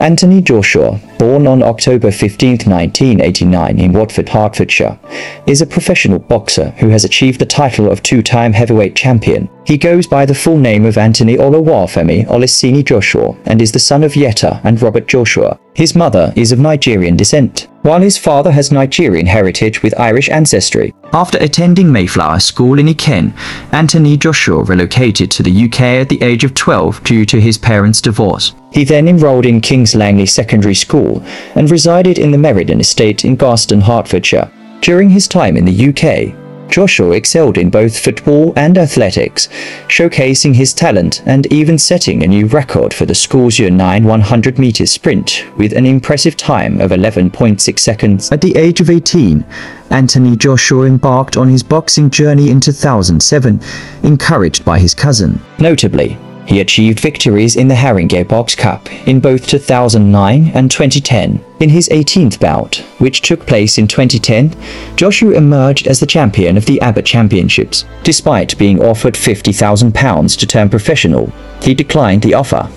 Anthony Joshua, born on October 15, 1989 in Watford, Hertfordshire, is a professional boxer who has achieved the title of two-time heavyweight champion. He goes by the full name of Anthony Oluwafemi Olaseni Joshua and is the son of Yeta and Robert Joshua. His mother is of Nigerian descent, while his father has Nigerian heritage with Irish ancestry. After attending Mayflower School in Ikenne, Anthony Joshua relocated to the UK at the age of 12 due to his parents' divorce. He then enrolled in King's Langley Secondary School and resided in the Meriden Estate in Garston, Hertfordshire. During his time in the UK, Joshua excelled in both football and athletics, showcasing his talent and even setting a new record for the school's Year 9 100 meters sprint with an impressive time of 11.6 seconds. At the age of 18, Anthony Joshua embarked on his boxing journey in 2007, encouraged by his cousin. Notably, he achieved victories in the Haringey Box Cup in both 2009 and 2010. In his 18th bout, which took place in 2010, Joshua emerged as the champion of the ABA Championships. Despite being offered £50,000 to turn professional, he declined the offer,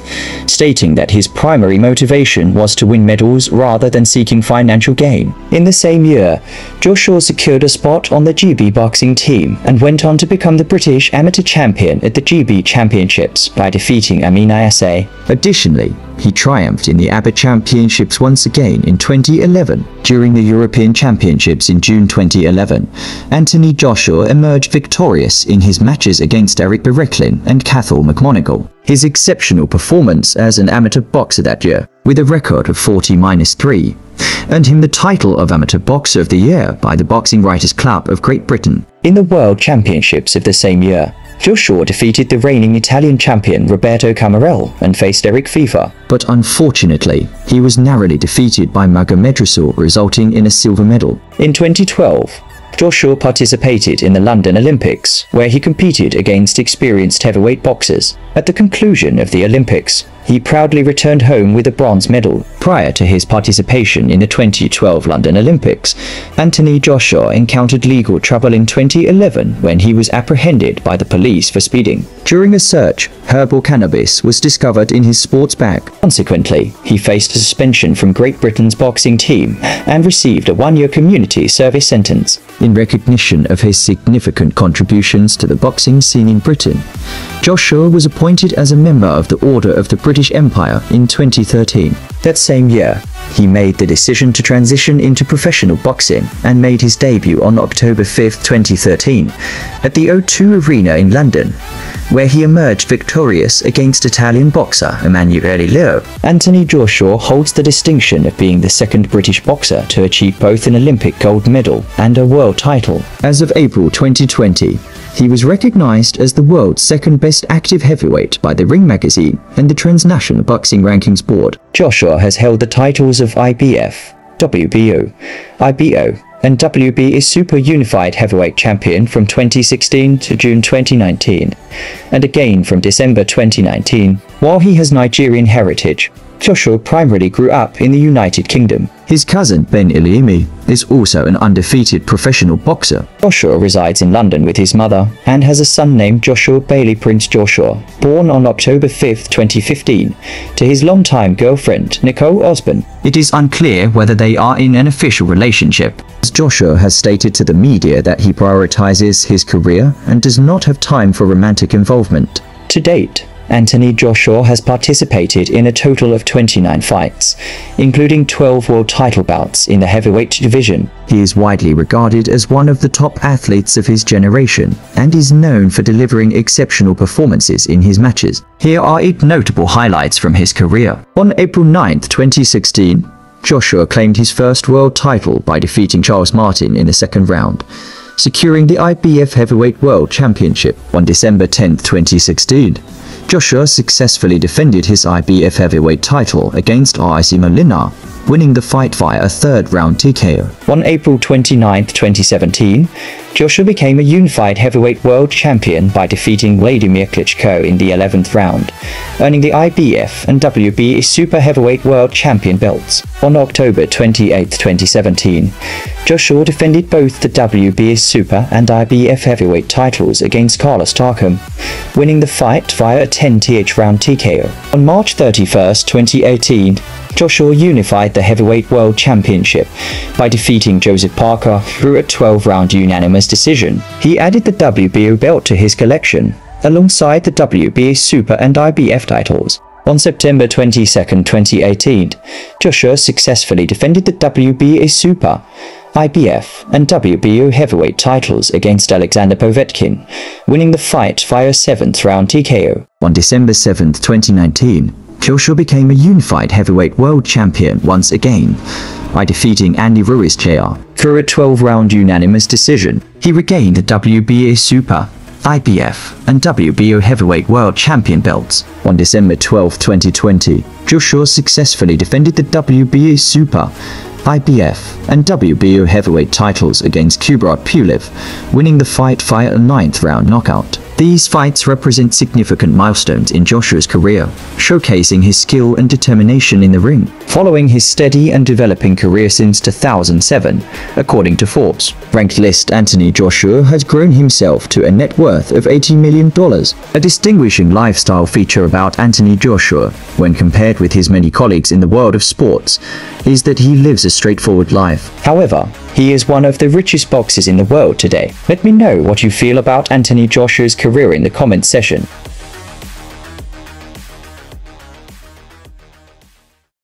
stating that his primary motivation was to win medals rather than seeking financial gain. In the same year, Joshua secured a spot on the GB boxing team and went on to become the British amateur champion at the GB Championships by defeating Amin Isa. Additionally, he triumphed in the ABA Championships once again in 2011. During the European Championships in June 2011, Anthony Joshua emerged victorious in his matches against Eric Berecklin and Cathal McMonagle. His exceptional performance as an amateur boxer that year, with a record of 40-3, earned him the title of Amateur Boxer of the Year by the Boxing Writers Club of Great Britain. In the World Championships of the same year, Joshua defeated the reigning Italian champion Roberto Cammarelle and faced Erik Pfeifer. But unfortunately, he was narrowly defeated by Magomed Rasul resulting in a silver medal. In 2012, Joshua participated in the London Olympics, where he competed against experienced heavyweight boxers. At the conclusion of the Olympics, he proudly returned home with a bronze medal. Prior to his participation in the 2012 London Olympics, Anthony Joshua encountered legal trouble in 2011 when he was apprehended by the police for speeding. During a search, herbal cannabis was discovered in his sports bag. Consequently, he faced suspension from Great Britain's boxing team and received a one-year community service sentence. In recognition of his significant contributions to the boxing scene in Britain, Joshua was appointed as a member of the Order of the British Empire in 2013. That same year, he made the decision to transition into professional boxing and made his debut on October 5, 2013, at the O2 Arena in London, where he emerged victorious against Italian boxer Emanuele Leo. Anthony Joshua holds the distinction of being the second British boxer to achieve both an Olympic gold medal and a world title. As of April 2020, he was recognized as the world's second best active heavyweight by the Ring magazine and the Transnational Boxing Rankings Board. Joshua has held the titles of IBF, WBO, IBO, and WBA Super Unified Heavyweight Champion from 2016 to June 2019, and again from December 2019. While he has Nigerian heritage, Joshua primarily grew up in the United Kingdom. His cousin Ben Ileyemi is also an undefeated professional boxer. Joshua resides in London with his mother and has a son named Joshua Bailey Prince Joshua, born on October 5, 2015, to his longtime girlfriend Nicole Osbourne. It is unclear whether they are in an official relationship. Joshua has stated to the media that he prioritizes his career and does not have time for romantic involvement. To date, Anthony Joshua has participated in a total of 29 fights, including 12 world title bouts in the heavyweight division. He is widely regarded as one of the top athletes of his generation and is known for delivering exceptional performances in his matches. Here are eight notable highlights from his career. On April 9, 2016, Joshua claimed his first world title by defeating Charles Martin in the second round, securing the IBF Heavyweight World Championship on December 10, 2016. Joshua successfully defended his IBF heavyweight title against Eric Molina, winning the fight via a third-round TKO. On April 29, 2017, Joshua became a unified heavyweight world champion by defeating Vladimir Klitschko in the 11th round, earning the IBF and WB Super Heavyweight World Champion belts. On October 28, 2017, Joshua defended both the WBA Super and IBF Heavyweight titles against Carlos Takam, winning the fight via a 10th round TKO. On March 31, 2018, Joshua unified the Heavyweight World Championship by defeating Joseph Parker through a 12-round unanimous decision. He added the WBO belt to his collection, alongside the WBA Super and IBF titles. On September 22, 2018, Joshua successfully defended the WBA Super, IBF, and WBO heavyweight titles against Alexander Povetkin, winning the fight via 7th round TKO. On December 7, 2019, Joshua became a unified heavyweight world champion once again by defeating Andy Ruiz Jr. through a 12-round unanimous decision. He regained the WBA Super, IBF, and WBO Heavyweight World Champion belts. On December 12, 2020, Joshua successfully defended the WBA Super, IBF, and WBO Heavyweight titles against Kubrat Pulev, winning the fight via a ninth round knockout. These fights represent significant milestones in Joshua's career, showcasing his skill and determination in the ring. Following his steady and developing career since 2007, according to Forbes, ranked list Anthony Joshua has grown himself to a net worth of $80 million. A distinguishing lifestyle feature about Anthony Joshua, when compared with his many colleagues in the world of sports, is that he lives a straightforward life. However, he is one of the richest boxers in the world today. Let me know what you feel about Anthony Joshua's career in the comments section.